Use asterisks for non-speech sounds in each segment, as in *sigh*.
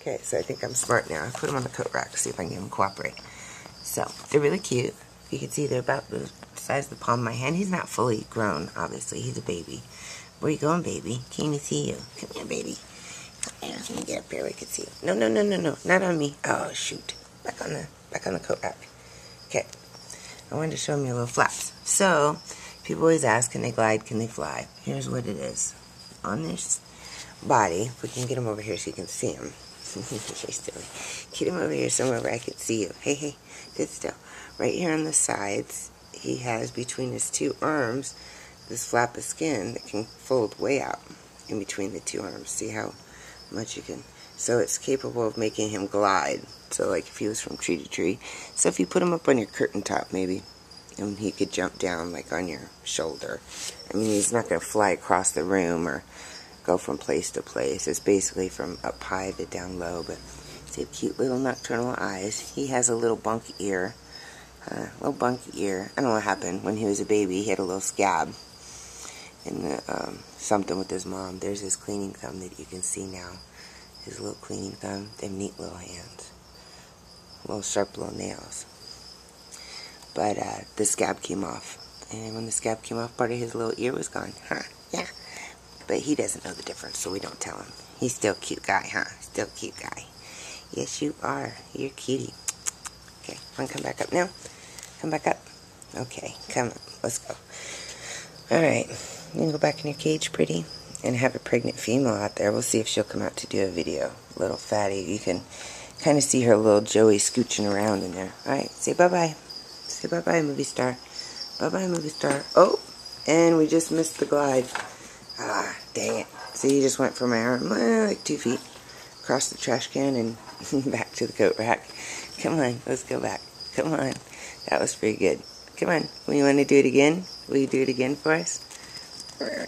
Okay, so I think I'm smart now. I put them on the coat rack, see if I can get them cooperate. So, they're really cute. You can see they're about the size of the palm of my hand. He's not fully grown, obviously. He's a baby. Where you going, baby? Can't even see you. Come here, baby. Come here. Let me get up here where I can see you. No, no, no, no, no. Not on me. Oh, shoot. Back on the, back on the coat rack. Okay. I wanted to show them your little flaps. So, people always ask, can they glide, can they fly? Here's what it is. On this body, we can get him over here so you can see him. Silly. *laughs* Get him over here somewhere where I can see you. Hey, hey, sit still. Right here on the sides, he has between his two arms this flap of skin that can fold way out in between the two arms. See how much you can. So it's capable of making him glide. So like if he was from tree to tree. So if you put him up on your curtain top maybe, and he could jump down like on your shoulder. I mean he's not going to fly across the room or go from place to place. It's basically from up high to down low. But see cute little nocturnal eyes. He has a little bunk ear. Uh, little bunky ear. I don't know what happened when he was a baby. He had a little scab and um, something with his mom. There's his cleaning thumb that you can see now. His little cleaning thumb. Them neat little hands. Little sharp little nails. But uh, the scab came off. And when the scab came off, part of his little ear was gone. Huh? Yeah. But he doesn't know the difference, so we don't tell him. He's still cute guy, huh? Still cute guy. Yes, you are. You're cutie. Okay, want to come back up now? Come back up. Okay, come on. Let's go. Alright, you can go back in your cage, pretty, and have a pregnant female out there. We'll see if she'll come out to do a video. Little fatty. You can kind of see her little Joey scooching around in there. Alright, say bye-bye. Say bye-bye, movie star. Bye-bye, movie star. Oh, and we just missed the glide. Dang it. See, you just went my arm, eh, like two feet, across the trash can and *laughs* back to the coat rack. Come on, let's go back. Come on. That was pretty good. Come on. Will you want to do it again? Will you do it again for us?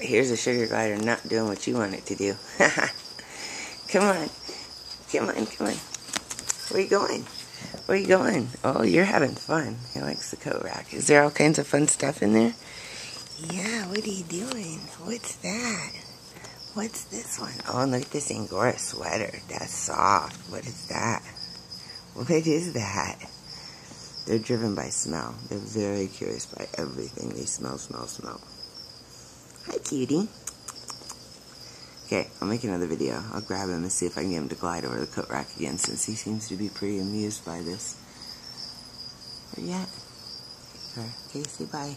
Here's a sugar glider not doing what you want it to do. *laughs* come on. Come on, come on. Where are you going? Where are you going? Oh, you're having fun. He likes the coat rack. Is there all kinds of fun stuff in there? Yeah, what are you doing? What's that? What's this one? Oh, look at this Angora sweater. That's soft. What is that? What is that? They're driven by smell. They're very curious by everything. They smell, smell, smell. Hi, cutie. Okay, I'll make another video. I'll grab him and see if I can get him to glide over the coat rack again since he seems to be pretty amused by this. Where you at? Okay, say bye.